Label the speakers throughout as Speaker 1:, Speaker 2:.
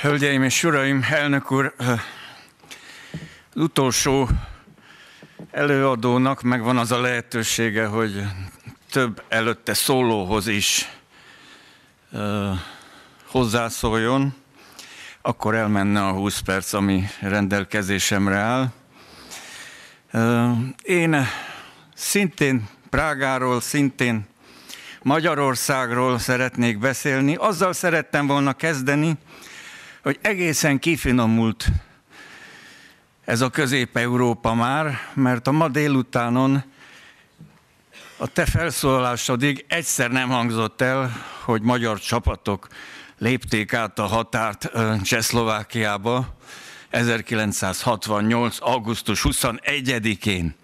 Speaker 1: Hölgyeim és uraim, elnök úr, az utolsó előadónak megvan az a lehetősége, hogy több előtte szólóhoz is uh, hozzászóljon, akkor elmenne a 20 perc, ami rendelkezésemre áll. Én szintén Prágáról, szintén Magyarországról szeretnék beszélni. Azzal szerettem volna kezdeni, hogy egészen kifinomult ez a Közép-Európa már, mert a ma délutánon a te felszólalásodig egyszer nem hangzott el, hogy magyar csapatok lépték át a határt Csehszlovákiába 1968. augusztus 21-én.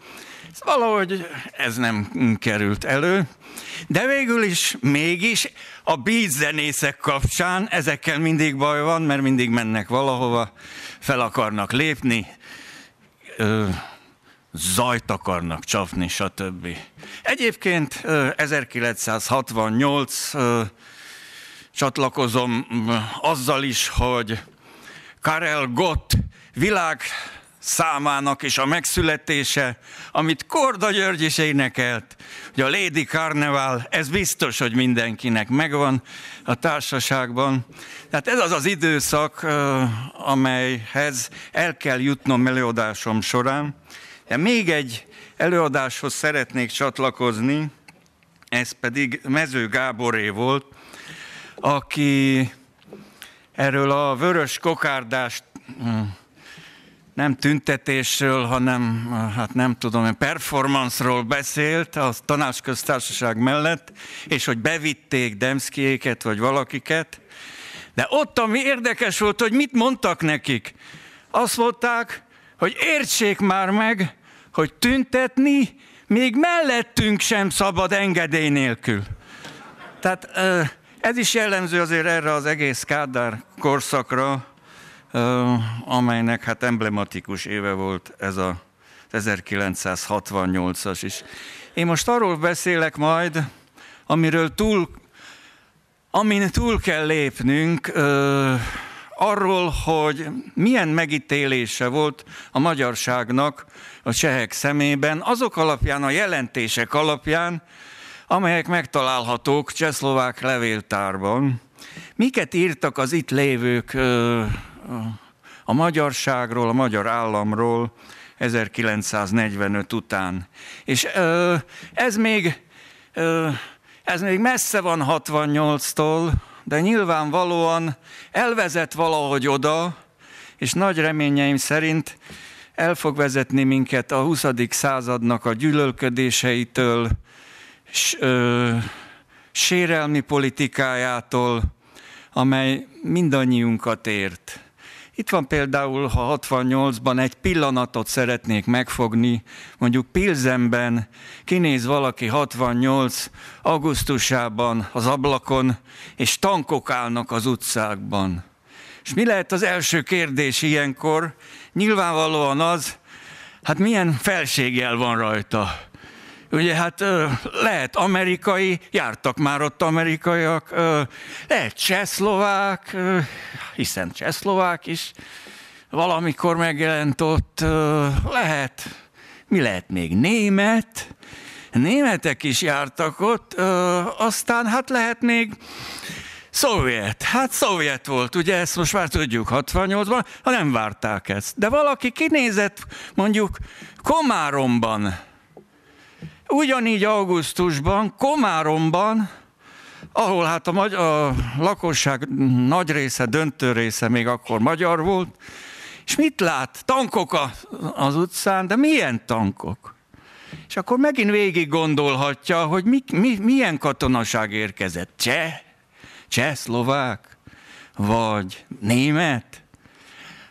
Speaker 1: Valahogy ez nem került elő, de végül is mégis a beat zenészek kapcsán ezekkel mindig baj van, mert mindig mennek valahova, fel akarnak lépni, ö, zajt akarnak csapni, stb. Egyébként 1968 csatlakozom azzal is, hogy Karel Gott világ számának és a megszületése, amit Korda György is énekelt, hogy a Lady Carnival, ez biztos, hogy mindenkinek megvan a társaságban. Tehát ez az az időszak, amelyhez el kell jutnom előadásom során. De még egy előadáshoz szeretnék csatlakozni, ez pedig Mező Gáboré volt, aki erről a vörös kokárdást nem tüntetésről, hanem, hát nem tudom, performance-ról beszélt a tanácsköztársaság mellett, és hogy bevitték Demszkiéket, vagy valakiket. De ott, ami érdekes volt, hogy mit mondtak nekik. Azt mondták, hogy értsék már meg, hogy tüntetni még mellettünk sem szabad engedély nélkül. Tehát ez is jellemző azért erre az egész Kádár korszakra, amelynek hát emblematikus éve volt ez a 1968-as is. Én most arról beszélek majd, amiről túl, amin túl kell lépnünk, arról, hogy milyen megítélése volt a magyarságnak a csehek szemében, azok alapján, a jelentések alapján, amelyek megtalálhatók csehszlovák levéltárban. Miket írtak az itt lévők a magyarságról, a magyar államról 1945 után. És ez még, ez még messze van 68-tól, de nyilvánvalóan elvezet valahogy oda, és nagy reményeim szerint el fog vezetni minket a 20. századnak a gyűlölködéseitől, s, ö, sérelmi politikájától, amely mindannyiunkat ért. Itt van például, ha 68-ban egy pillanatot szeretnék megfogni, mondjuk Pilzenben kinéz valaki 68 augusztusában az ablakon, és tankok állnak az utcákban. És mi lehet az első kérdés ilyenkor? Nyilvánvalóan az, hát milyen felségjel van rajta. Ugye hát lehet amerikai, jártak már ott amerikaiak, lehet csehszlovák, hiszen csehszlovák is valamikor megjelent ott, lehet, mi lehet még német, németek is jártak ott, aztán hát lehet még Szovjet, hát szovjet volt, ugye ezt most már tudjuk 68-ban, ha nem várták ezt. De valaki kinézett mondjuk Komáromban, Ugyanígy augusztusban, Komáromban, ahol hát a, magyar, a lakosság nagy része, döntő része még akkor magyar volt, és mit lát? Tankok az utcán, de milyen tankok? És akkor megint végig gondolhatja, hogy mi, mi, milyen katonaság érkezett. Cseh? Cseh, szlovák? Vagy német?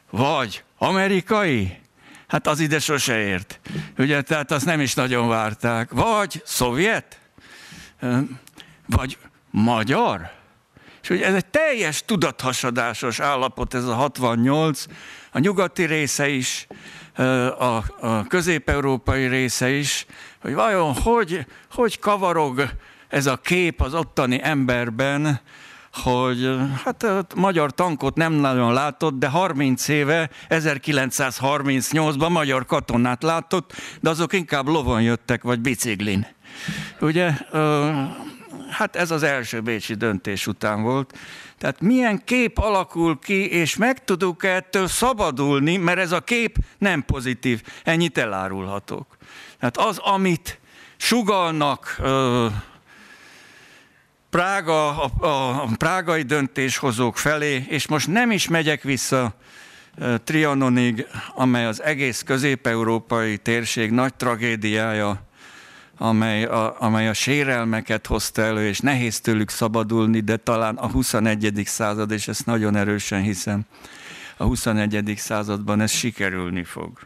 Speaker 1: Vagy amerikai? Hát az ide sose ért. Ugye, tehát azt nem is nagyon várták. Vagy szovjet, vagy magyar. És ugye ez egy teljes tudathasadásos állapot, ez a 68, a nyugati része is, a, a közép-európai része is, hogy vajon hogy, hogy kavarog ez a kép az ottani emberben, hogy hát a magyar tankot nem nagyon látott, de 30 éve, 1938-ban magyar katonát látott, de azok inkább lovon jöttek, vagy biciklin. Ugye, hát ez az első bécsi döntés után volt. Tehát milyen kép alakul ki, és meg tudunk ettől szabadulni, mert ez a kép nem pozitív. Ennyit elárulhatok. Tehát az, amit sugalnak Prága, a, a prágai döntéshozók felé, és most nem is megyek vissza Trianonig, amely az egész közép-európai térség nagy tragédiája, amely a, amely a sérelmeket hozta elő, és nehéz tőlük szabadulni, de talán a 21. század, és ezt nagyon erősen hiszem, a 21. században ez sikerülni fog.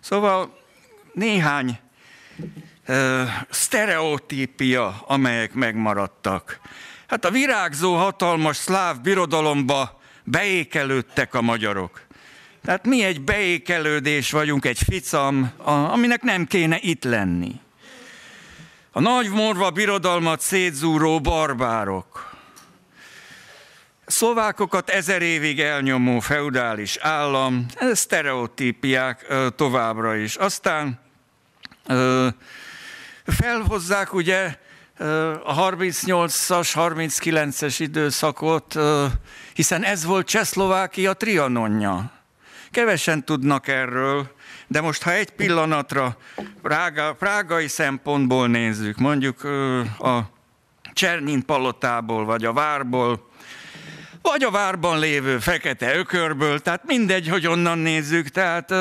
Speaker 1: Szóval néhány ö, sztereotípia, amelyek megmaradtak. Hát a virágzó hatalmas szláv birodalomba beékelődtek a magyarok. Tehát mi egy beékelődés vagyunk, egy ficam, aminek nem kéne itt lenni. A nagy morva birodalmat szétzúró barbárok. Szlovákokat ezer évig elnyomó feudális állam, ez sztereotípiák továbbra is. Aztán felhozzák ugye a 38-as, 39-es időszakot, hiszen ez volt Csehszlovákia trianonja. Kevesen tudnak erről, de most ha egy pillanatra prága, prágai szempontból nézzük, mondjuk a Csernin palotából, vagy a várból, vagy a várban lévő fekete ökörből, tehát mindegy, hogy onnan nézzük, tehát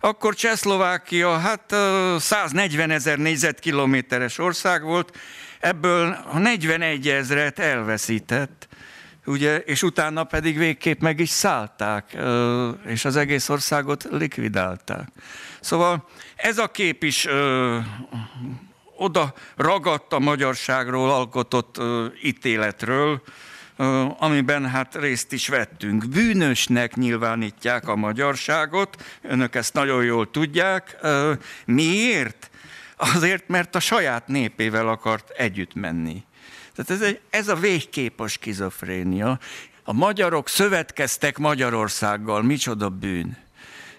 Speaker 1: akkor Csehszlovákia hát 140 ezer négyzetkilométeres ország volt, ebből a 41 ezret elveszített, ugye, és utána pedig végképp meg is szállták, és az egész országot likvidálták. Szóval ez a kép is oda ragadt a magyarságról alkotott ö, ítéletről, amiben hát részt is vettünk. Bűnösnek nyilvánítják a magyarságot, önök ezt nagyon jól tudják. Miért? Azért, mert a saját népével akart együtt menni. Tehát ez, egy, ez a végkép a skizofrénia. A magyarok szövetkeztek Magyarországgal, micsoda bűn.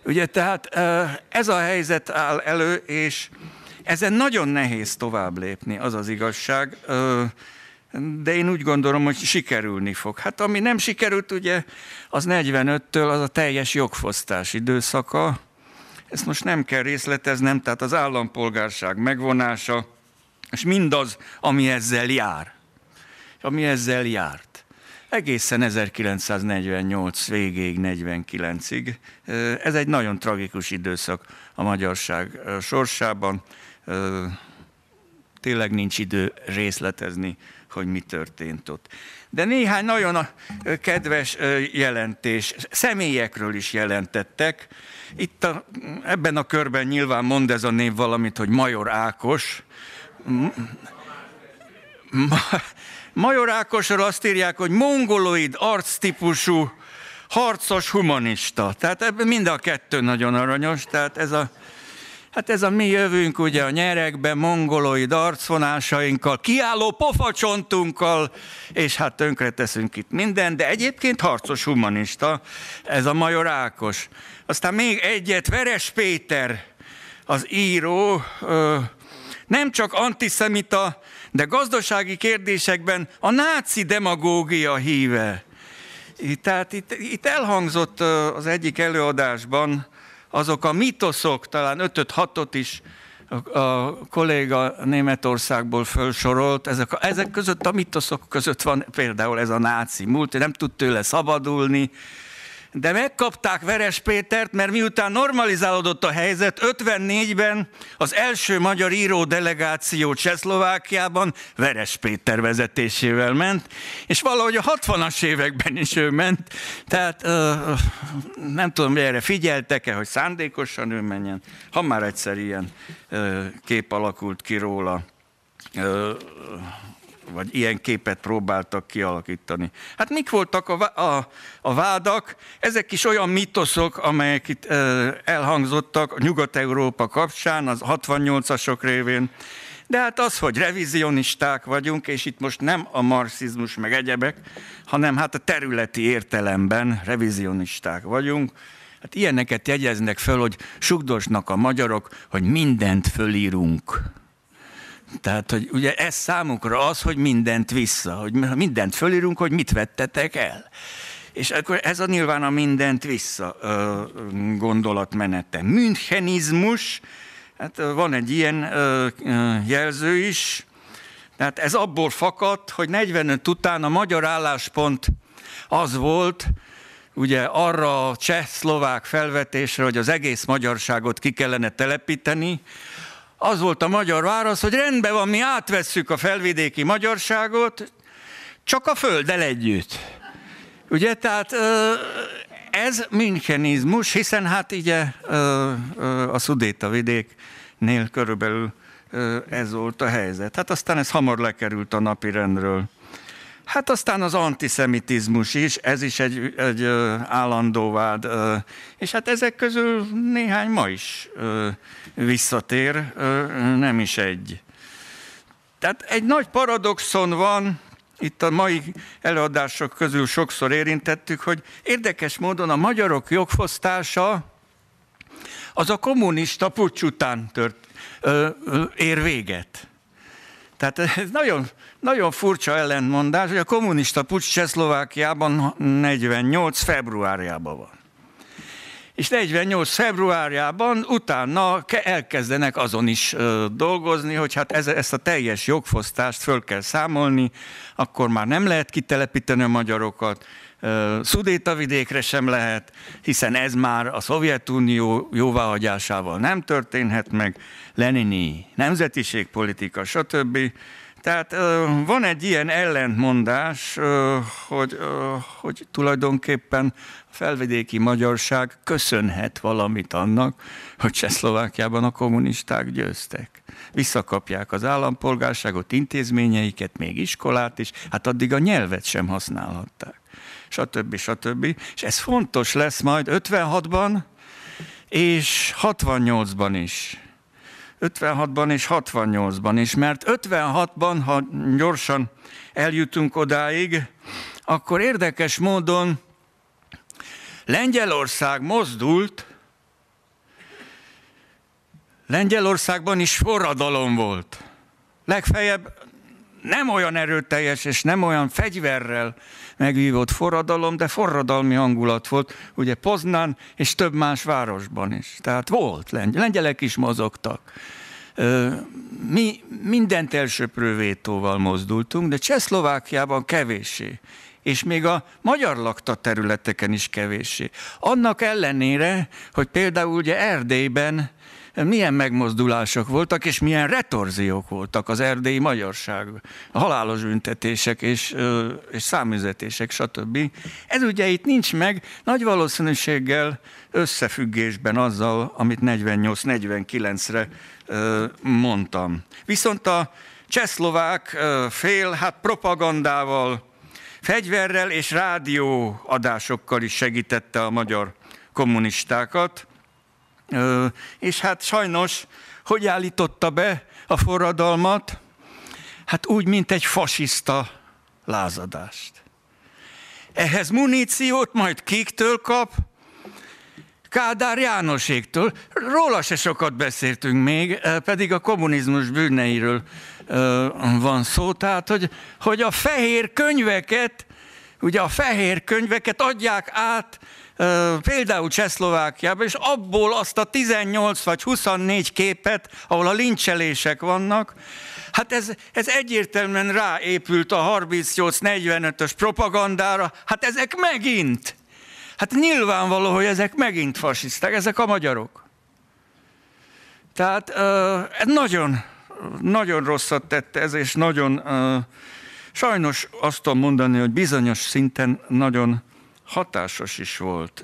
Speaker 1: Ugye tehát ez a helyzet áll elő, és ezen nagyon nehéz tovább lépni, az az igazság, de én úgy gondolom, hogy sikerülni fog. Hát ami nem sikerült, ugye, az 45-től az a teljes jogfosztás időszaka, ezt most nem kell részleteznem, tehát az állampolgárság megvonása, és mindaz, ami ezzel jár ami ezzel járt. Egészen 1948 végéig, 49-ig. Ez egy nagyon tragikus időszak a magyarság sorsában. Tényleg nincs idő részletezni, hogy mi történt ott. De néhány nagyon kedves jelentés, személyekről is jelentettek. Itt a, ebben a körben nyilván mond ez a név valamit, hogy Major Ákos. Major Ákosról azt írják, hogy mongoloid arctípusú harcos humanista. Tehát ebben mind a kettő nagyon aranyos, tehát ez a, hát ez a mi jövünk ugye a nyerekben, mongoloid arcvonásainkkal, kiálló pofacsontunkkal, és hát tönkre teszünk itt minden, de egyébként harcos humanista, ez a Major Ákos. Aztán még egyet, Veres Péter, az író, nem csak antiszemita, de gazdasági kérdésekben a náci demagógia híve. Tehát itt, itt elhangzott az egyik előadásban azok a mitoszok, talán ötöt, hatot is a, kolléga Németországból felsorolt, ezek, ezek között a mitoszok között van például ez a náci múlt, nem tud tőle szabadulni, de megkapták Veres Pétert, mert miután normalizálódott a helyzet, 54-ben az első magyar író delegáció Csehszlovákiában Veres Péter vezetésével ment, és valahogy a 60-as években is ő ment, tehát nem tudom, erre figyeltek-e, hogy szándékosan ő menjen, ha már egyszer ilyen kép alakult ki róla vagy ilyen képet próbáltak kialakítani. Hát mik voltak a, a, a vádak? Ezek is olyan mitoszok, amelyek itt elhangzottak Nyugat-Európa kapcsán, az 68-asok révén, De hát az, hogy revizionisták vagyunk, és itt most nem a marxizmus meg egyebek, hanem hát a területi értelemben revizionisták vagyunk, Hát ilyeneket jegyeznek föl, hogy sugdosnak a magyarok, hogy mindent fölírunk. Tehát, hogy ugye ez számukra az, hogy mindent vissza, hogy mindent fölírunk, hogy mit vettetek el. És akkor ez a nyilván a mindent vissza gondolatmenete. Münchenizmus, hát van egy ilyen jelző is, tehát ez abból fakadt, hogy 45 után a magyar álláspont az volt, ugye arra a cseh-szlovák felvetésre, hogy az egész magyarságot ki kellene telepíteni, az volt a magyar válasz, hogy rendben van, mi átvesszük a felvidéki magyarságot, csak a földdel együtt. Ugye, tehát ez münchenizmus, hiszen hát ugye a Szudéta vidéknél körülbelül ez volt a helyzet. Hát aztán ez hamar lekerült a napi rendről. Hát aztán az antiszemitizmus is, ez is egy, egy állandó vád, és hát ezek közül néhány ma is visszatér, nem is egy. Tehát egy nagy paradoxon van, itt a mai előadások közül sokszor érintettük, hogy érdekes módon a magyarok jogfosztása az a kommunista pucs után tört, ö, ö, ér véget. Tehát ez nagyon, nagyon furcsa ellentmondás, hogy a kommunista pucs Csehszlovákiában 48 februárjában van. És 48 februárjában utána elkezdenek azon is dolgozni, hogy hát ez, ezt a teljes jogfosztást föl kell számolni, akkor már nem lehet kitelepíteni a magyarokat, Szudétavidékre sem lehet, hiszen ez már a Szovjetunió jóváhagyásával nem történhet meg, Lenini nemzetiségpolitika, stb. Tehát van egy ilyen ellentmondás, hogy, hogy tulajdonképpen a felvidéki magyarság köszönhet valamit annak, hogy Csehszlovákiában a kommunisták győztek. Visszakapják az állampolgárságot, intézményeiket, még iskolát is, hát addig a nyelvet sem használhatták. Stb. stb. És ez fontos lesz majd 56-ban és 68-ban is. 56-ban és 68-ban is, mert 56-ban, ha gyorsan eljutunk odáig, akkor érdekes módon Lengyelország mozdult, Lengyelországban is forradalom volt. Legfeljebb nem olyan erőteljes és nem olyan fegyverrel megvívott forradalom, de forradalmi hangulat volt, ugye Poznán és több más városban is. Tehát volt, lengyelek is mozogtak. Mi mindent elsőprő vétóval mozdultunk, de Csehszlovákiában kevéssé és még a magyar lakta területeken is kevéssé. Annak ellenére, hogy például ugye Erdélyben milyen megmozdulások voltak, és milyen retorziók voltak az erdélyi magyarság, a halálos büntetések és, és számüzetések, stb. Ez ugye itt nincs meg, nagy valószínűséggel összefüggésben azzal, amit 48-49-re mondtam. Viszont a csehszlovák fél, hát propagandával, fegyverrel és rádióadásokkal is segítette a magyar kommunistákat, és hát sajnos, hogy állította be a forradalmat? Hát úgy, mint egy fasiszta lázadást. Ehhez muníciót majd kiktől kap? Kádár Jánoséktől. Róla se sokat beszéltünk még, pedig a kommunizmus bűneiről van szó. Tehát, hogy, hogy a fehér könyveket, ugye a fehér könyveket adják át például Csehszlovákiában, és abból azt a 18 vagy 24 képet, ahol a lincselések vannak, hát ez, ez egyértelműen ráépült a 38-45-ös propagandára, hát ezek megint, hát nyilvánvaló, hogy ezek megint fasiszták, ezek a magyarok. Tehát ez nagyon, nagyon rosszat tette ez, és nagyon, sajnos azt tudom mondani, hogy bizonyos szinten nagyon hatásos is volt.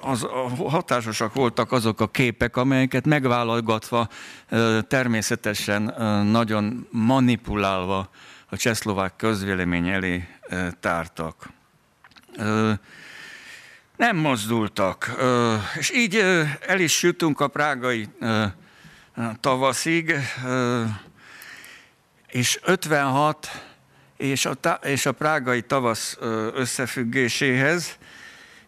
Speaker 1: Az, hatásosak voltak azok a képek, amelyeket megválogatva, természetesen nagyon manipulálva a csehszlovák közvélemény elé tártak. Nem mozdultak. És így el is jutunk a prágai tavaszig, és 56 és a, és a prágai tavasz összefüggéséhez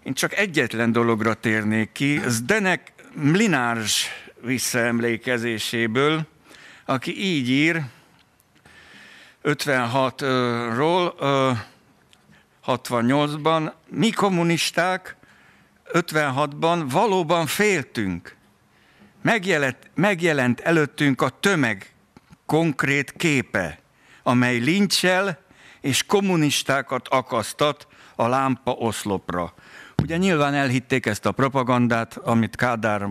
Speaker 1: én csak egyetlen dologra térnék ki, Zdenek Mlinárs visszaemlékezéséből, aki így ír 56-ról, 68-ban, mi kommunisták 56-ban valóban féltünk. Megjelent, megjelent előttünk a tömeg konkrét képe, amely lincsel és kommunistákat akasztat a lámpa oszlopra. Ugye nyilván elhitték ezt a propagandát, amit Kádár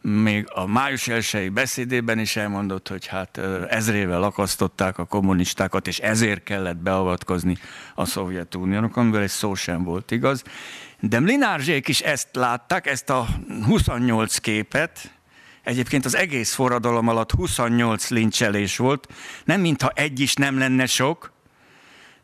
Speaker 1: még a május elsői beszédében is elmondott, hogy hát ezrével akasztották a kommunistákat, és ezért kellett beavatkozni a Szovjetuniónak, amiből egy szó sem volt igaz. De Mlinárzsék is ezt látták, ezt a 28 képet, Egyébként az egész forradalom alatt 28 lincselés volt, nem mintha egy is nem lenne sok,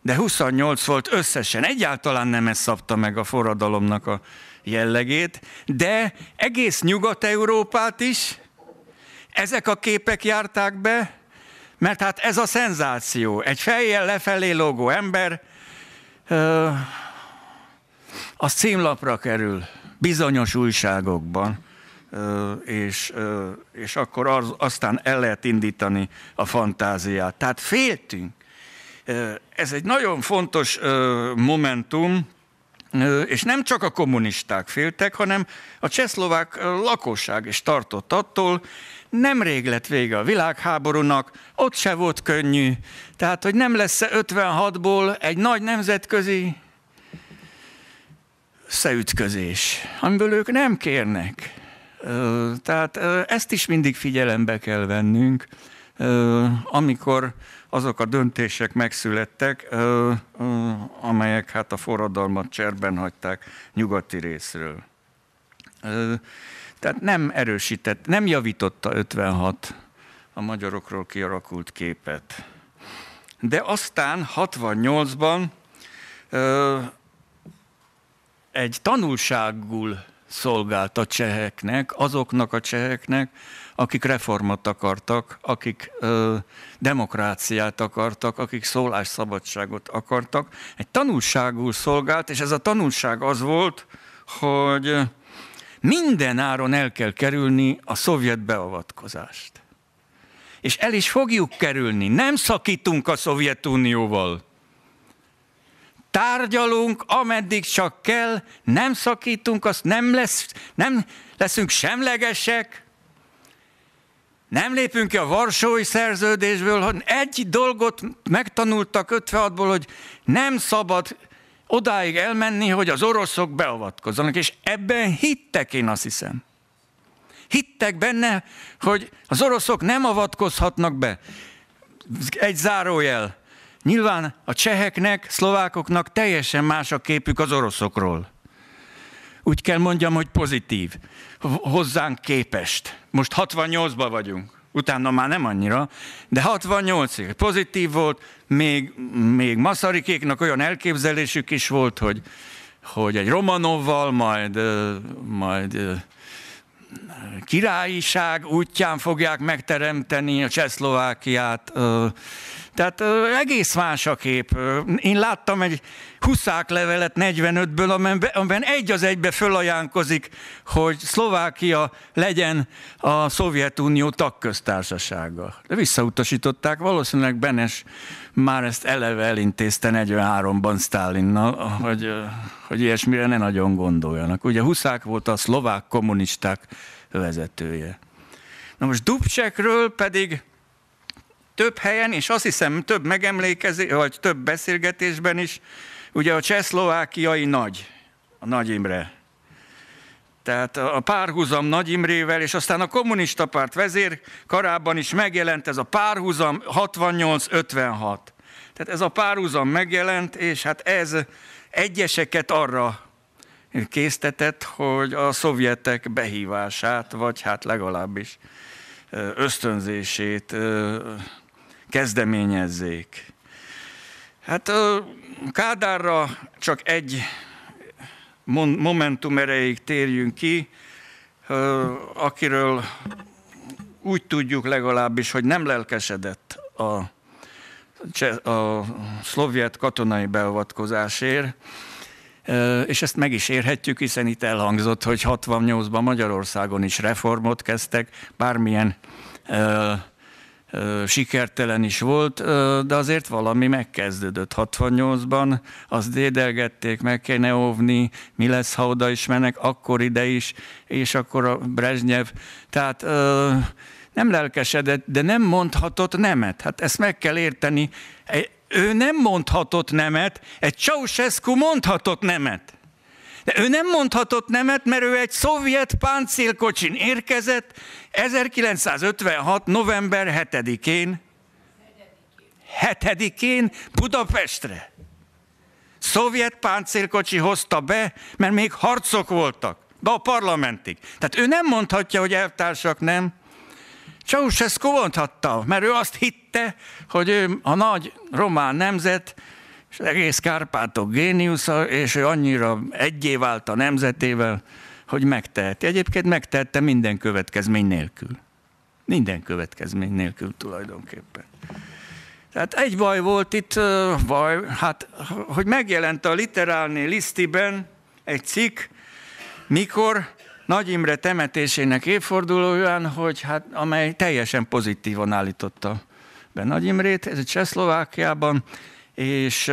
Speaker 1: de 28 volt összesen. Egyáltalán nem ez szabta meg a forradalomnak a jellegét, de egész Nyugat-Európát is ezek a képek járták be, mert hát ez a szenzáció. Egy fejjel lefelé lógó ember, az címlapra kerül bizonyos újságokban, és, és akkor az, aztán el lehet indítani a fantáziát. Tehát féltünk. Ez egy nagyon fontos momentum, és nem csak a kommunisták féltek, hanem a csehszlovák lakosság is tartott attól, nemrég lett vége a világháborúnak, ott se volt könnyű, tehát hogy nem lesz 56-ból egy nagy nemzetközi összeütközés, amiből ők nem kérnek. Tehát ezt is mindig figyelembe kell vennünk, amikor azok a döntések megszülettek, amelyek hát a forradalmat cserben hagyták nyugati részről. Tehát nem erősített, nem javította 56 a magyarokról kialakult képet. De aztán 68-ban egy tanulságul szolgált a cseheknek, azoknak a cseheknek, akik reformot akartak, akik ö, demokráciát akartak, akik szólásszabadságot akartak. Egy tanulságul szolgált, és ez a tanulság az volt, hogy minden áron el kell kerülni a szovjet beavatkozást. És el is fogjuk kerülni. Nem szakítunk a Szovjetunióval. Tárgyalunk, ameddig csak kell, nem szakítunk, azt nem, lesz, nem leszünk semlegesek, nem lépünk ki a Varsói szerződésből, hanem egy dolgot megtanultak 56-ból, hogy nem szabad odáig elmenni, hogy az oroszok beavatkozzanak, és ebben hittek, én azt hiszem. Hittek benne, hogy az oroszok nem avatkozhatnak be. Egy zárójel. Nyilván a cseheknek, szlovákoknak teljesen más a képük az oroszokról. Úgy kell mondjam, hogy pozitív. Hozzánk képest. Most 68-ban vagyunk. Utána már nem annyira, de 68-ig pozitív volt, még, még Maszarikéknak olyan elképzelésük is volt, hogy, hogy egy Romanovval, majd, majd királyiság útján fogják megteremteni a Csehszlovákiát. Tehát egész más a kép. Én láttam egy huszák levelet 45-ből, amiben egy az egybe fölajánkozik, hogy Szlovákia legyen a Szovjetunió tagköztársasága. De visszautasították, valószínűleg Benes már ezt eleve elintézte 43-ban Sztálinnal, hogy, hogy ilyesmire ne nagyon gondoljanak. Ugye Huszák volt a szlovák kommunisták vezetője. Na most Dubcsekről pedig több helyen, és azt hiszem több megemlékezés, vagy több beszélgetésben is, ugye a csehszlovákiai nagy, a Nagy Imre. Tehát a párhuzam Nagy Imrével, és aztán a kommunista párt vezér karában is megjelent ez a párhuzam 68-56. Tehát ez a párhuzam megjelent, és hát ez egyeseket arra késztetett, hogy a szovjetek behívását, vagy hát legalábbis ösztönzését kezdeményezzék. Hát Kádárra csak egy momentum erejéig térjünk ki, akiről úgy tudjuk legalábbis, hogy nem lelkesedett a, a szlovjet katonai beavatkozásért, és ezt meg is érhetjük, hiszen itt elhangzott, hogy 68-ban Magyarországon is reformot kezdtek, bármilyen sikertelen is volt, de azért valami megkezdődött 68-ban, azt dédelgették, meg kéne óvni, mi lesz, ha oda is mennek, akkor ide is, és akkor a Brezsnyev. Tehát nem lelkesedett, de nem mondhatott nemet. Hát ezt meg kell érteni. E, ő nem mondhatott nemet, egy Ceausescu mondhatott nemet. De ő nem mondhatott nemet, mert ő egy szovjet páncélkocsin érkezett 1956. november 7-én, 7-én Budapestre. Szovjet páncélkocsi hozta be, mert még harcok voltak, be a parlamentig. Tehát ő nem mondhatja, hogy eltársak nem. Ceausescu mondhatta, mert ő azt hitte, hogy ő a nagy román nemzet, és egész Kárpátok géniusza, és ő annyira egyé vált a nemzetével, hogy megteheti. Egyébként megtehette minden következmény nélkül. Minden következmény nélkül tulajdonképpen. Tehát egy baj volt itt, baj, hát, hogy megjelent a literálni lisztiben egy cikk, mikor Nagy Imre temetésének évfordulóján, hogy hát, amely teljesen pozitívan állította be Nagy Imrét, ez Csehszlovákiában, és,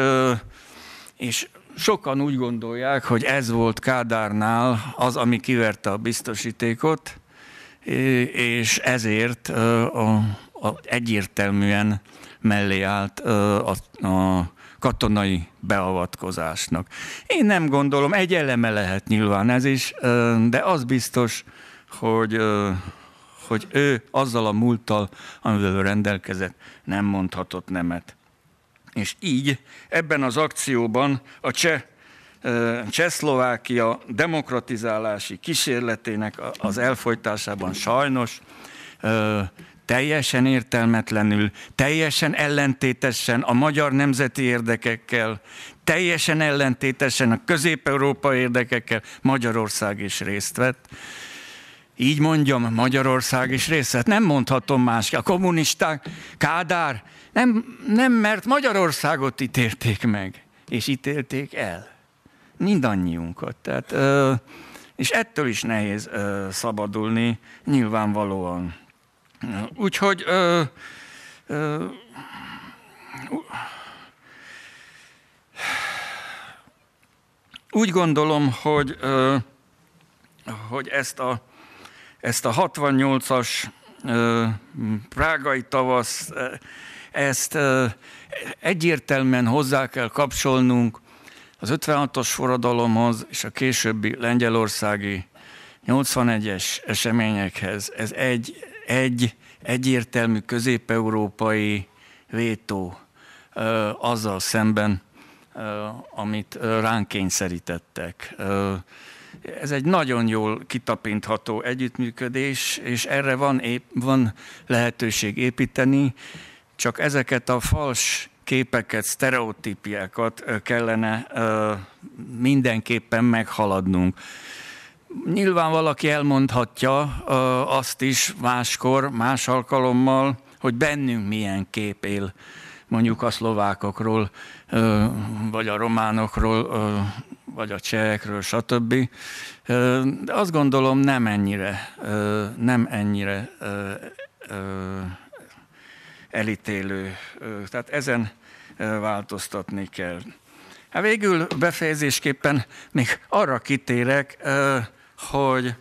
Speaker 1: és sokan úgy gondolják, hogy ez volt Kádárnál az, ami kiverte a biztosítékot, és ezért a, a egyértelműen mellé állt a, a katonai beavatkozásnak. Én nem gondolom, egy eleme lehet nyilván ez is, de az biztos, hogy, hogy ő azzal a múlttal, amivel rendelkezett, nem mondhatott nemet. És így ebben az akcióban a cseh Csehszlovákia demokratizálási kísérletének az elfolytásában sajnos teljesen értelmetlenül, teljesen ellentétesen a magyar nemzeti érdekekkel, teljesen ellentétesen a közép-európa érdekekkel Magyarország is részt vett. Így mondjam, Magyarország is részt vett. Nem mondhatom más. A kommunisták, Kádár, nem, nem mert Magyarországot ítélték meg, és ítélték el. Mindannyiunkat. Tehát, és ettől is nehéz szabadulni, nyilvánvalóan. Úgyhogy ö, ö, úgy gondolom, hogy, ö, hogy ezt a, ezt a 68-as ö, prágai tavasz, ezt egyértelműen hozzá kell kapcsolnunk az 56-os forradalomhoz és a későbbi lengyelországi 81-es eseményekhez. Ez egy egy egyértelmű közép-európai vétó azzal szemben, amit ránk kényszerítettek. Ez egy nagyon jól kitapintható együttműködés, és erre van, ép, van lehetőség építeni, csak ezeket a fals képeket, sztereotípiákat kellene mindenképpen meghaladnunk. Nyilván valaki elmondhatja azt is máskor, más alkalommal, hogy bennünk milyen kép él, mondjuk a szlovákokról, vagy a románokról, vagy a csehekről, stb. De azt gondolom nem ennyire, nem ennyire elítélő. Tehát ezen változtatni kell. Hát végül befejezésképpen még arra kitérek, hogy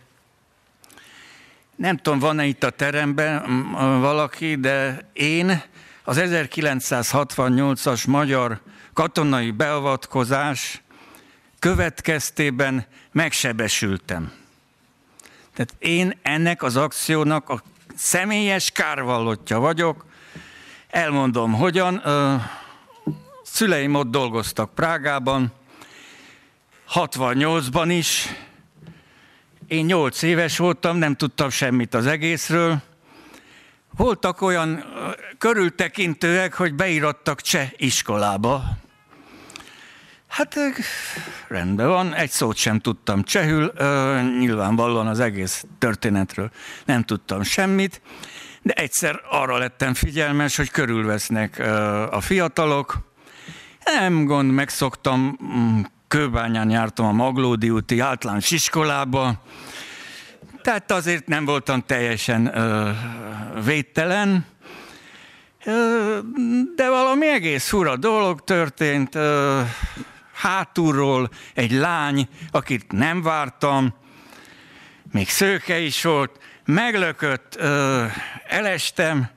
Speaker 1: nem tudom, van-e itt a teremben valaki, de én az 1968-as magyar katonai beavatkozás következtében megsebesültem. Tehát én ennek az akciónak a személyes kárvallottja vagyok. Elmondom, hogyan. Szüleim ott dolgoztak Prágában, 68-ban is, én nyolc éves voltam, nem tudtam semmit az egészről. Voltak olyan körültekintőek, hogy beirattak cseh iskolába. Hát rendben van, egy szót sem tudtam csehül, nyilvánvalóan az egész történetről nem tudtam semmit, de egyszer arra lettem figyelmes, hogy körülvesznek a fiatalok. Nem gond, megszoktam, mm, Kőbányán jártam a Maglódi úti általános iskolába, tehát azért nem voltam teljesen ö, védtelen, ö, de valami egész fura dolog történt. Ö, hátulról egy lány, akit nem vártam, még szőke is volt, meglökött, ö, elestem,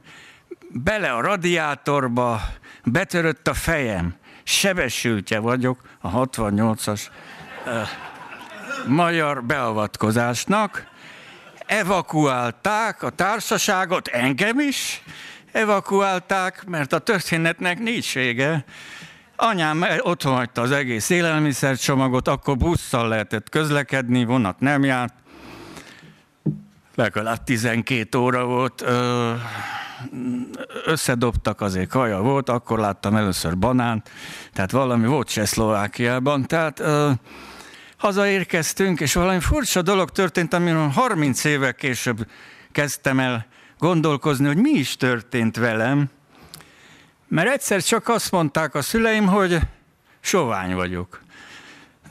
Speaker 1: bele a radiátorba, betörött a fejem, sebesültje vagyok a 68-as ö, magyar beavatkozásnak, evakuálták a társaságot, engem is evakuálták, mert a történetnek nincs vége. Anyám otthon hagyta az egész élelmiszercsomagot, akkor busszal lehetett közlekedni, vonat nem járt. Legalább 12 óra volt, összedobtak, azért kaja volt, akkor láttam először banánt, tehát valami volt Csehszlovákiában, tehát hazaérkeztünk, és valami furcsa dolog történt, amiről 30 évek később kezdtem el gondolkozni, hogy mi is történt velem, mert egyszer csak azt mondták a szüleim, hogy sovány vagyok.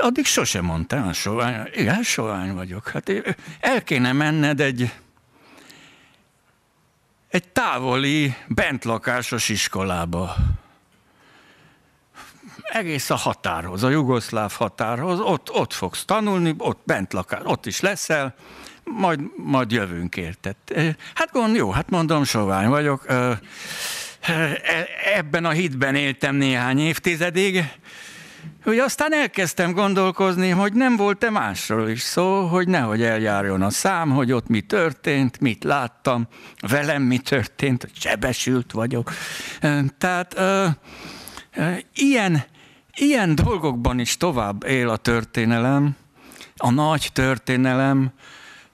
Speaker 1: Addig sosem mondtam, hogy sovány, igen, sovány vagyok. Hát el kéne menned egy, egy távoli, bentlakásos iskolába egész a határhoz, a jugoszláv határhoz, ott, ott fogsz tanulni, ott bent lakás, ott is leszel, majd, majd jövünk érted. Hát gond, jó, hát mondom, sovány vagyok. E, ebben a hitben éltem néhány évtizedig, hogy aztán elkezdtem gondolkozni, hogy nem volt-e másról is szó, hogy nehogy eljárjon a szám, hogy ott mi történt, mit láttam, velem mi történt, hogy sebesült vagyok. Tehát ilyen Ilyen dolgokban is tovább él a történelem, a nagy történelem,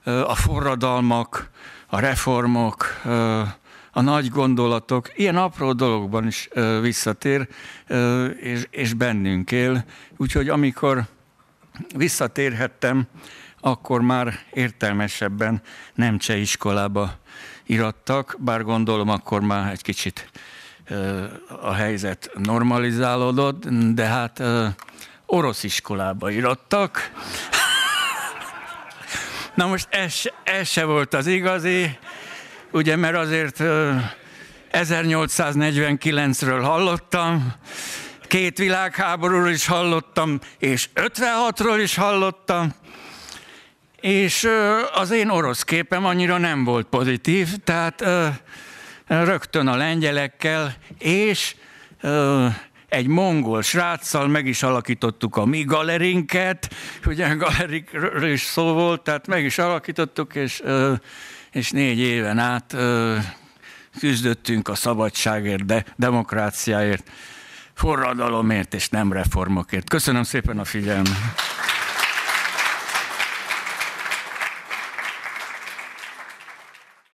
Speaker 1: a forradalmak, a reformok, a nagy gondolatok, ilyen apró dologban is visszatér, és, és bennünk él. Úgyhogy amikor visszatérhettem, akkor már értelmesebben nem cseh iskolába irattak, bár gondolom akkor már egy kicsit a helyzet normalizálódott, de hát orosz iskolába irattak. Na most ez, ez se volt az igazi, ugye, mert azért 1849-ről hallottam, két világháborúról is hallottam, és 56-ról is hallottam, és az én orosz képem annyira nem volt pozitív, tehát rögtön a lengyelekkel, és egy mongol sráccal meg is alakítottuk a mi galerinket, ugye galerikről is szó volt, tehát meg is alakítottuk, és, és négy éven át ö, küzdöttünk a szabadságért, de demokráciáért, forradalomért és nem reformokért. Köszönöm szépen a figyelmet!